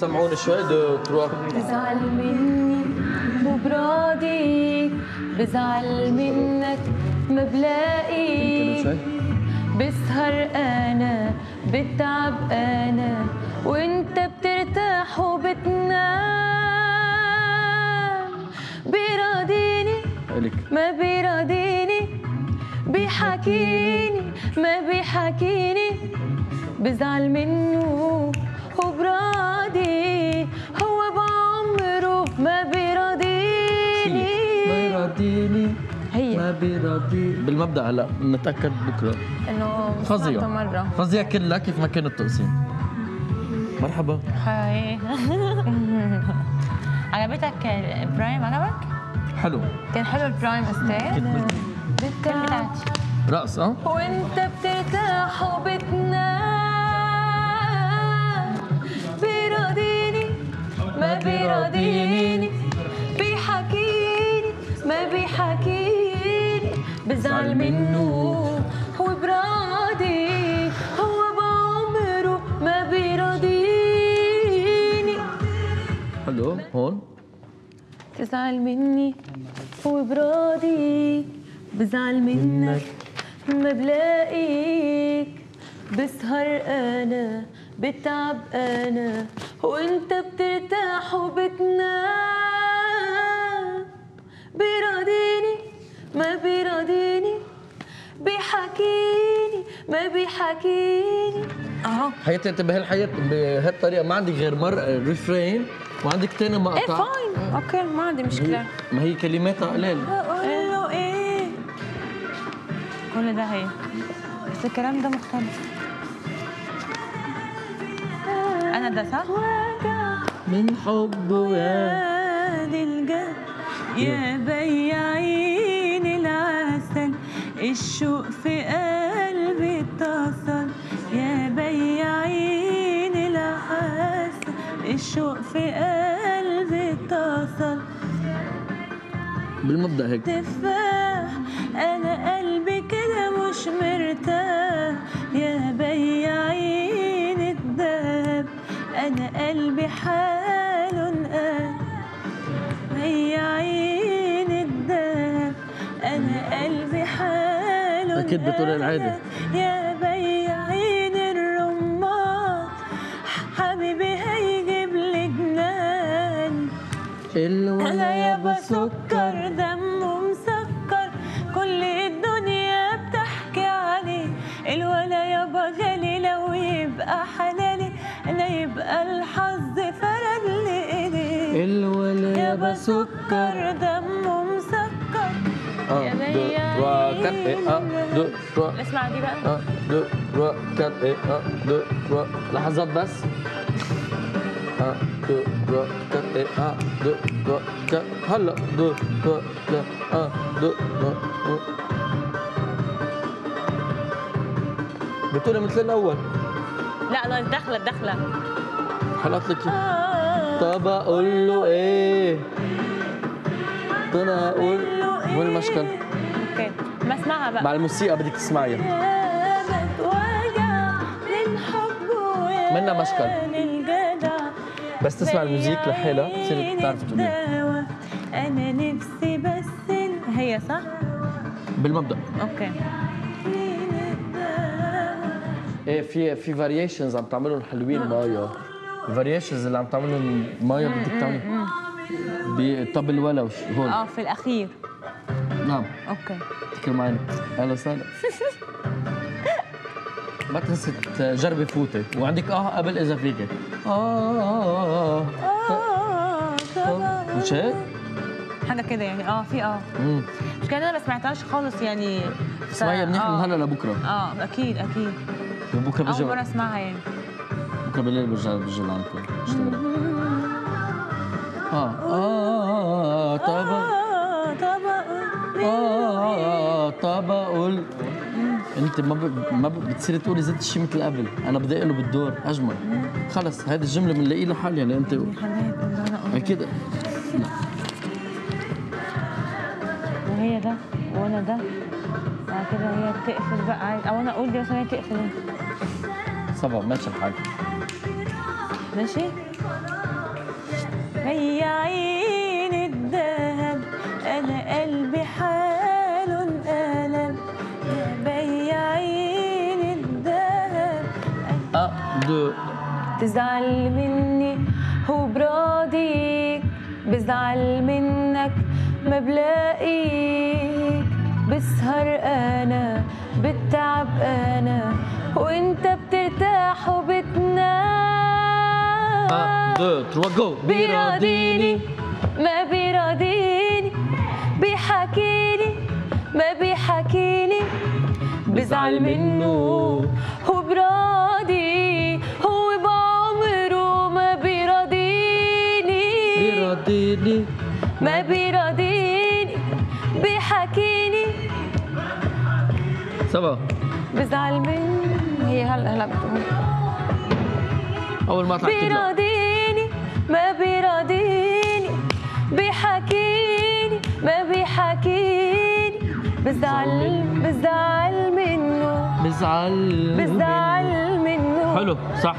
سمعوني شوي دو تروا. بزعل مني مو براضيك بزعل منك ما بلاقيك بسهر أنا بتعب أنا وإنت بترتاح وبتنام. بيراضيني ما بيراضيني بيحكيني ما بيحكيني بزعل منه بيراضي بالمبدأ هلا نتأكد بكرة. إنه فظيع. مرة. فظيع كلها كيف ما كان التقسيم مرحبا. hi. عجبتك ال prime عجبك؟ حلو. كان حلو ال prime أستاذ. بتاعتي رقص آه. وإنت بترتاح وبتنام. بيراضيني ما بيراضيني بيحكيني ما بيحكيني. بزعل منه. هو براضي هو بعمره ما بيراضيني حلو هون؟ تزعل مني. هو براضي بزعل منك. ما بلاقيك. بسهر أنا بتعب أنا وأنت بترتاح وبتنام. بيحكيني ما بيحكيني. أهو. حياتي أنت بهالحياه بهالطريقة. ما عندك غير مر refrain وعندك تاني إيه مقطع fine OK ما عندي مشكلة. ما هي كلماتها قليل أقول له إيه؟ كل ده هي. بس الكلام ده مختلف. أنا ده صح؟ من حبه يا وادي الجد يا. بياعين العسل الشوق في الشوق في قلبي اتصل. بالمبدأ هيك. تفاح أنا قلبي كده مش مرتاح. يا بياعين الدهب أنا قلبي حاله انقال. بياعين الدهب أنا قلبي حاله أكيد بتقولي العادة. يا بياعين الرمان سكر دمه مسكر. كل الدنيا بتحكي عليه الولا يابا غالي لو يبقى حلالي أنا يبقى الحظ فرد لي الولا يابا سكر دمه مسكر. آه يا آه دو تروا اسمع دي بقى. آه دو تروا كات إيه آه دو تروا لحظات بس. آه دو تروا كات إيه آه دو تروا كات هلا دو تروا كات آه دو تروا آه. بتقولي مثل الأول. لا لا داخله داخله حلقت لك. طب أقول له إيه؟ طب أقول وين المشكل. OK. ما اسمعها بقى. مع الموسيقى بدك تسمعيها. منا مشكل. بس تسمع ال musique لحالها بتصير بتعرف تقوليها الدواء. أنا نفسي بس هي صح؟ بالمبدأ. OK. إيه في في variations عم تعملهم حلوين مايا. ال variations اللي عم تعملهم مايا بدك تعملي بطبل ولوش هون. آه في الأخير. نعم. OK. تذكر معنا أهلا وسهلا. ما تنسي تجربي فوتي وعندك آه قبل إذا فيك. آه آه آه آه. مش هيك؟ حاجة كده يعني. آه في آه. مش كده أنا ما سمعتهاش خالص يعني. اسمعيها منيح من آه. هلا لبكرة. آه أكيد أكيد. بكرة أول مرة أسمعها يعني. بكرة بالليل برجع برجع لعندكم. اشتغل آه. آه طبعا آه طبعا آه طب أقول انت ما ب... ما ب... بتصيري تقولي زدت شيء مثل قبل. أنا بدي له بالدور. أجمل. خلص. هذه الجملة بنلاقي لها حل يعني أنت أكيد. وهي ده؟ وأنا ده؟ بعد كده هي تقفل بقى. أو أنا أقول دي بس هي تقفل. صبا ماشي الحال. ماشي؟ بياعين Deux, تزعل مني هو براضيك بزعل منك ما بلاقيك بسهر أنا بتعب أنا وإنت بترتاح وبتنام. un, deux, trois, go بيراضيني ما بيراضيني بيحكيني ما بيحكيني بزعل منه بيراضيني ما بيراضيني بيحكيني. سبا. بزعل منه هي هلا هلا بتقول. أول ما له بيراضيني ما بيراضيني بيحكيني ما بيحكيني. بزعل بزعل منه. بزعل بزعل منه. حلو صح.